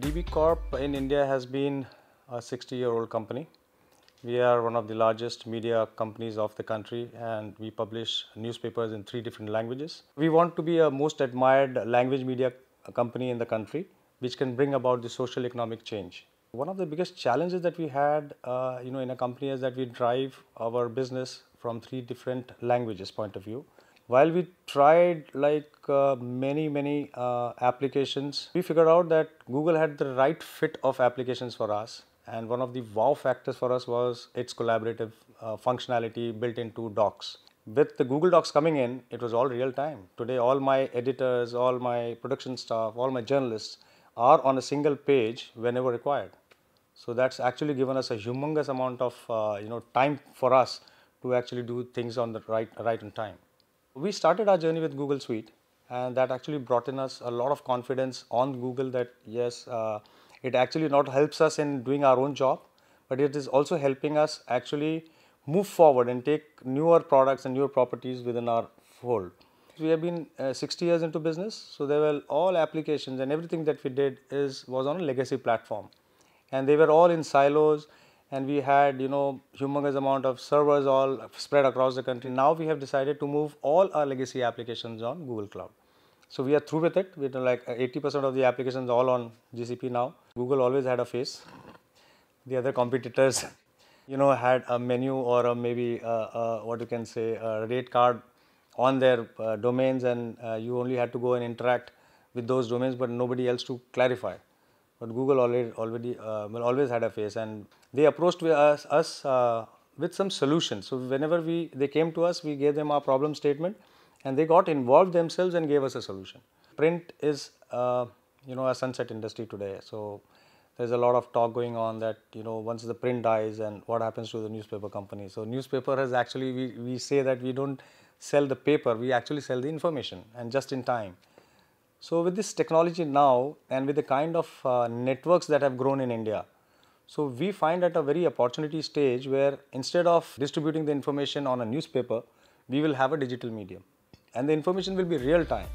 DB Corp in India has been a 60 year old company. We are one of the largest media companies of the country and we publish newspapers in three different languages. We want to be a most admired language media company in the country which can bring about the social economic change. One of the biggest challenges that we had uh, you know, in a company is that we drive our business from three different languages point of view while we tried like uh, many many uh, applications we figured out that google had the right fit of applications for us. And one of the wow factors for us was its collaborative uh, functionality built into docs. With the google docs coming in it was all real time. Today all my editors all my production staff all my journalists are on a single page whenever required. So that's actually given us a humongous amount of uh, you know time for us to actually do things on the right right in time we started our journey with Google Suite, and that actually brought in us a lot of confidence on Google that yes, uh, it actually not helps us in doing our own job, but it is also helping us actually move forward and take newer products and newer properties within our fold. We have been uh, 60 years into business, so there were all applications and everything that we did is was on a legacy platform, and they were all in silos and we had you know humongous amount of servers all spread across the country. Now we have decided to move all our legacy applications on Google Cloud. So we are through with it. We're like 80% of the applications all on GCP now. Google always had a face. The other competitors, you know, had a menu or a maybe uh, uh, what you can say a rate card on their uh, domains, and uh, you only had to go and interact with those domains, but nobody else to clarify but Google already already uh, well, always had a face, and they approached us, us uh, with some solutions. So whenever we they came to us, we gave them our problem statement, and they got involved themselves and gave us a solution. Print is uh, you know a sunset industry today, so there's a lot of talk going on that you know once the print dies and what happens to the newspaper company. So newspaper has actually we, we say that we don't sell the paper, we actually sell the information and just in time. So with this technology now and with the kind of uh, networks that have grown in India, so we find at a very opportunity stage where instead of distributing the information on a newspaper, we will have a digital medium and the information will be real time.